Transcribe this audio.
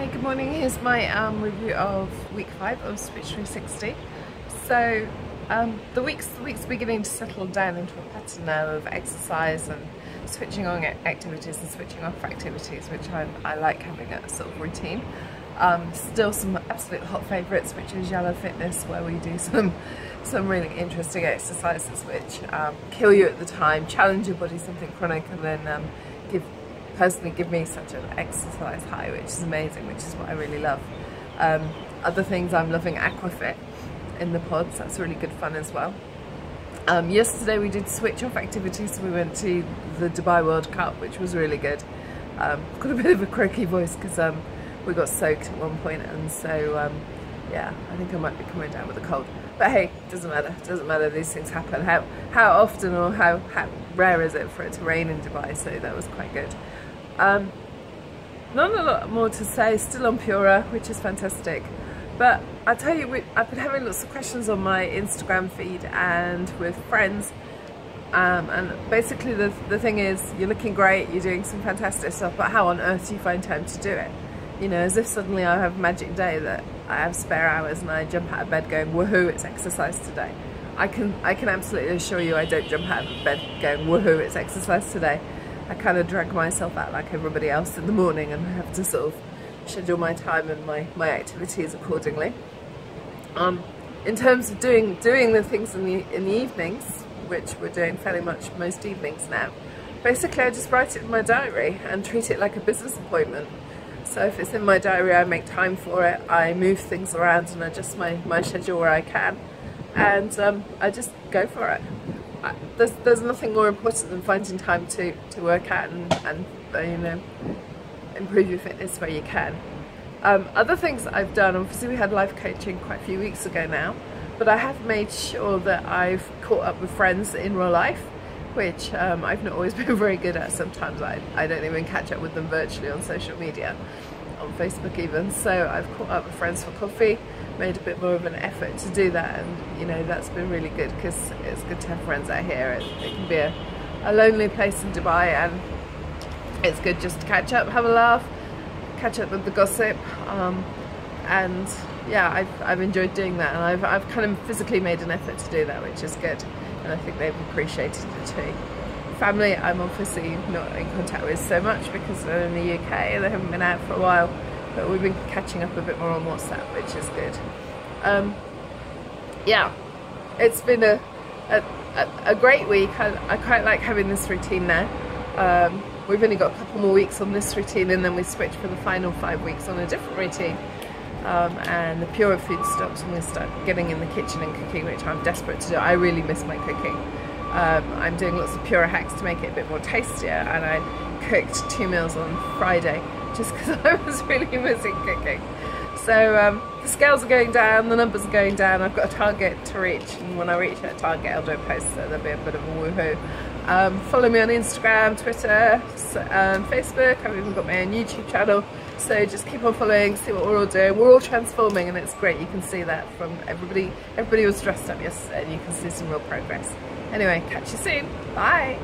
Hey, good morning. Here's my um, review of week five of Switch 360. So um, the week's the week's beginning to settle down into a pattern now of exercise and switching on activities and switching off activities, which I, I like having a sort of routine. Um, still some absolute hot favourites, which is Yellow Fitness, where we do some some really interesting exercises which um, kill you at the time, challenge your body something chronic, and then um, personally give me such an exercise high, which is amazing, which is what I really love. Um, other things, I'm loving Aquafit in the pods. That's really good fun as well. Um, yesterday we did switch off activities, so we went to the Dubai World Cup, which was really good. Um, got a bit of a croaky voice because um, we got soaked at one point, and so um, yeah, I think I might be coming down with a cold. But hey, doesn't matter. Doesn't matter. These things happen. How how often or how, how rare is it for it to rain in Dubai? So that was quite good. Um, not a lot more to say, still on Pura, which is fantastic. But I tell you, we, I've been having lots of questions on my Instagram feed and with friends. Um, and basically the, the thing is, you're looking great, you're doing some fantastic stuff, but how on earth do you find time to do it? You know, as if suddenly I have magic day that I have spare hours and I jump out of bed going, woohoo, it's exercise today. I can, I can absolutely assure you I don't jump out of bed going, woohoo, it's exercise today. I kind of drag myself out like everybody else in the morning and have to sort of schedule my time and my, my activities accordingly. Um, in terms of doing doing the things in the in the evenings, which we're doing fairly much most evenings now, basically I just write it in my diary and treat it like a business appointment. So if it's in my diary, I make time for it, I move things around and adjust my, my schedule where I can, and um, I just go for it. There's there's nothing more important than finding time to to work out and and uh, you know improve your fitness where you can. Um, other things I've done, obviously we had life coaching quite a few weeks ago now, but I have made sure that I've caught up with friends in real life, which um, I've not always been very good at. Sometimes I, I don't even catch up with them virtually on social media, on Facebook even. So I've caught up with friends for coffee, made a bit more of an effort to do that and you know that's been really good because it's good to have friends out here it, it can be a, a, lonely place in Dubai and it's good just to catch up have a laugh catch up with the gossip um, and yeah I've, I've enjoyed doing that and I've, I've kind of physically made an effort to do that which is good and I think they've appreciated it too family I'm obviously not in contact with so much because they're in the UK and they haven't been out for a while but we've been catching up a bit more on WhatsApp, which is good. Um, yeah, it's been a, a, a great week. I, I, quite like having this routine now. Um, we've only got a couple more weeks on this routine and then we switch for the final five weeks on a different routine. Um, and the Pura food stops and we start getting in the kitchen and cooking, which I'm desperate to do. I really miss my cooking. Um, I'm doing lots of Pura hacks to make it a bit more tastier and I cooked two meals on Friday just because I was really missing cooking. So um, the scales are going down, the numbers are going down, I've got a target to reach and when I reach that target I'll do a post so there'll be a bit of a woohoo. Um, follow me on Instagram, Twitter, um, Facebook, I've even got my own YouTube channel so just keep on following, see what we're all doing. We're all transforming and it's great, you can see that from everybody. Everybody was dressed up yesterday and you can see some real progress. Anyway, catch you soon, bye!